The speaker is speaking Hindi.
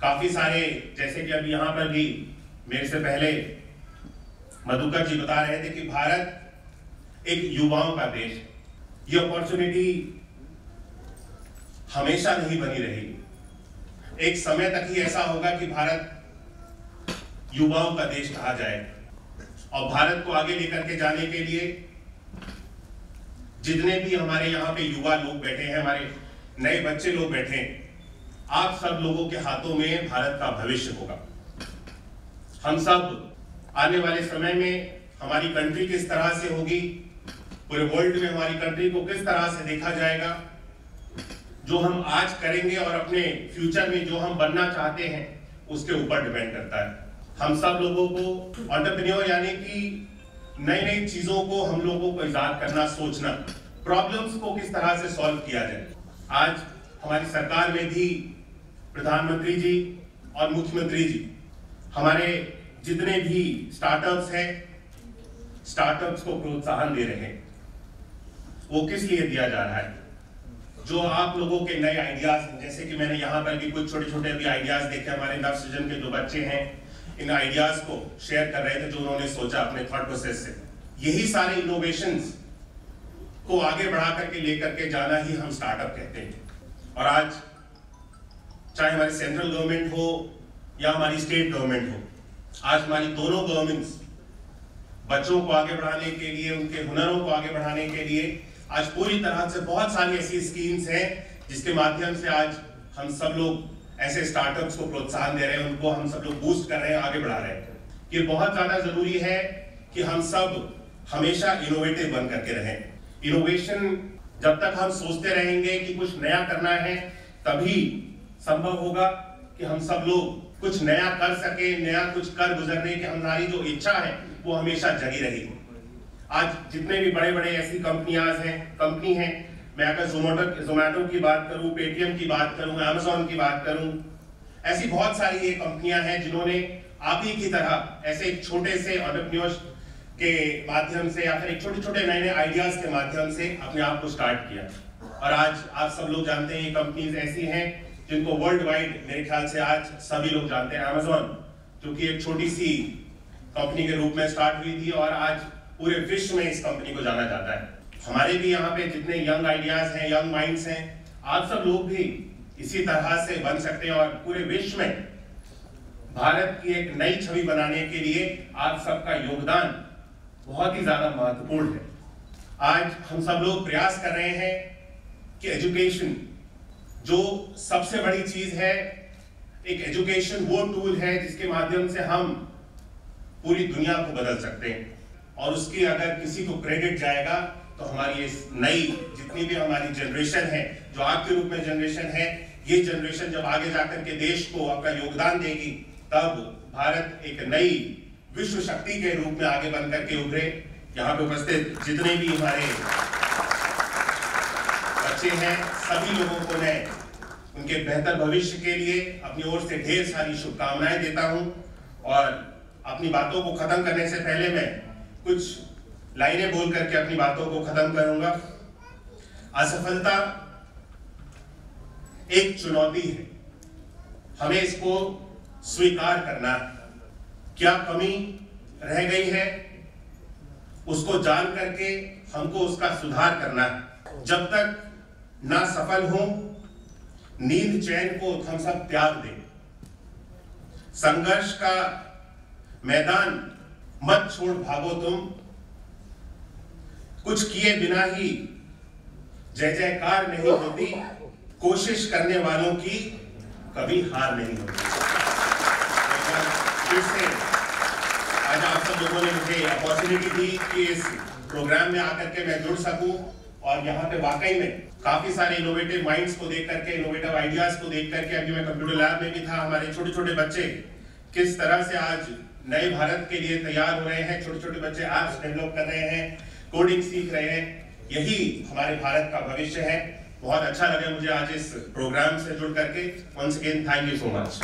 काफ़ी सारे, जैसे कि अभी यहाँ पर भी मेरे से पहले मधुकर जी बता रहे थे कि भारत एक युवाओं का देश ये अपॉर्चुनिटी हमेशा नहीं बनी रहेगी। एक समय तक ही ऐसा होगा कि भारत युवाओं का देश कहा जाएगा और भारत को आगे लेकर के जाने के लिए जितने भी हमारे यहाँ पे युवा लोग बैठे हैं, हमारे नए बच्चे लोग बैठे हैं आप सब लोगों के हाथों में भारत का भविष्य होगा। हम सब आने वाले समय में हमारी कंट्री किस तरह से होगी, पूरे वर्ल्ड में हमारी कंट्री को किस तरह से देखा जाएगा, जो हम आज करेंगे और अपने फ्यूचर में जो हम बनना चाहते हैं, उसके ऊपर डिपेंड करता है। हम सब लोगों को ऑन्टरप्रेन्योर यानी कि नई नई चीज़ों को हम लोगों को इजाद करना, सोचना प्रॉब्लम्स को किस तरह से सॉल्व किया जाए। आज हमारी सरकार में भी प्रधानमंत्री जी और मुख्यमंत्री जी, हमारे जितने भी स्टार्टअप्स हैं स्टार्टअप्स को प्रोत्साहन दे रहे हैं। वो किस लिए दिया जा रहा है? जो आप लोगों के नए आइडियाज़ हैं जैसे कि मैंने यहाँ पर भी कुछ छोटे छोटे भी आइडियाज़ देखे, हमारे नव सृजन के जो बच्चे हैं, इन आइडियाज़ को शेयर कर रहे थे जो उन्होंने सोचा अपने थॉट प्रोसेस से। यही सारे इनोवेशन को आगे बढ़ा करके लेकर के जाना ही हम स्टार्टअप कहते हैं। और आज चाहे हमारी सेंट्रल गवर्नमेंट हो या हमारी स्टेट गवर्नमेंट हो, आज हमारी दोनों गवर्नमेंट्स बच्चों को आगे बढ़ाने के लिए, उनके हुनरों को आगे बढ़ाने के लिए आज पूरी तरह से बहुत सारी ऐसी स्कीम्स हैं जिसके माध्यम से आज हम सब लोग, ऐसे स्टार्टअप्स को प्रोत्साहन दे रहे हैं, उनको हम सब लोग बूस्ट कर रहे हैं, आगे बढ़ा रहे हैं। ये बहुत ज़्यादा ज़रूरी है कि हम सब हमेशा इनोवेटिव बन करके रहें। इनोवेशन जब तक हम सोचते रहेंगे कि कुछ नया करना है, तभी संभव होगा कि हम सब लोग कुछ नया कर सके, नया कुछ कर गुजरने की हमारी जो इच्छा है, वो हमेशा जगी रहेगी आज जितने भी बड़े बड़े ऐसी कंपनियाँ हैं, कंपनी हैं, मैं अगर जोमेटो जोमेटो की बात करूँ पेटीएम की बात करूँ अमेजोन की बात करूँ, ऐसी बहुत सारी ये कंपनियाँ हैं जिन्होंने आप ही की तरह ऐसे एक छोटे से ऑन्टरप्रेन्योर्स के माध्यम से या फिर एक छोटे छोटे नए नए आइडियाज़ के माध्यम से अपने आप को स्टार्ट किया। और आज आप सब लोग जानते हैं ये कंपनीज़ ऐसी हैं जिनको वर्ल्ड वाइड मेरे ख्याल से आज सभी लोग जानते हैं अमेजोन जो कि एक छोटी सी कंपनी के रूप में स्टार्ट हुई थी और आज पूरे विश्व में इस कंपनी को जाना जाता है। हमारे भी यहाँ पे जितने यंग आइडियाज़ हैं यंग माइंड्स हैं, आप सब लोग भी इसी तरह से बन सकते हैं और पूरे विश्व में भारत की एक नई छवि बनाने के लिए आप सबका योगदान बहुत ही ज़्यादा महत्वपूर्ण है। आज हम सब लोग प्रयास कर रहे हैं कि एजुकेशन जो सबसे बड़ी चीज़ है, एक एजुकेशन वो टूल है जिसके माध्यम से हम पूरी दुनिया को बदल सकते हैं। और उसकी अगर किसी को क्रेडिट जाएगा तो हमारी इस नई जितनी भी हमारी जनरेशन है, जो आपके रूप में जनरेशन है, ये जनरेशन जब आगे जाकर के देश को अपना योगदान देगी, तब भारत एक नई विश्व शक्ति के रूप में आगे बन करके उभरे। यहाँ पे उपस्थित जितने भी हमारे बच्चे हैं, सभी लोगों को मैं उनके बेहतर भविष्य के लिए अपनी ओर से ढेर सारी शुभकामनाएँ देता हूँ। और अपनी बातों को खत्म करने से पहले मैं कुछ लाइनें बोल करके अपनी बातों को खत्म करूँगा। असफलता एक चुनौती है। हमें इसको स्वीकार करना क्या कमी रह गई है? उसको जान करके हमको उसका सुधार करना जब तक ना सफल हो, नींद चैन को हम सब त्याग दें। संघर्ष का मैदान मत छोड़ भागो तुम। कुछ किए बिना ही जय जयकार नहीं होती। कोशिश करने वालों की कभी हार नहीं होती। से आज आप सब लोगों ने मुझे अपॉर्चुनिटी दी कि इस प्रोग्राम में आकर के मैं जुड़ सकूँ। और यहाँ पे वाकई में काफ़ी सारे इनोवेटिव माइंड्स को देख करके इनोवेटिव आइडियाज़ को देख करके, अभी मैं कंप्यूटर लैब में भी था, हमारे छोटे छोटे बच्चे किस तरह से आज नए भारत के लिए तैयार हो रहे हैं छोटे छोटे बच्चे ऐप्स डेवलप कर रहे हैं कोडिंग सीख रहे हैं, यही हमारे भारत का भविष्य है। बहुत अच्छा लगा मुझे आज इस प्रोग्राम से जुड़ करके। Once again thank you so much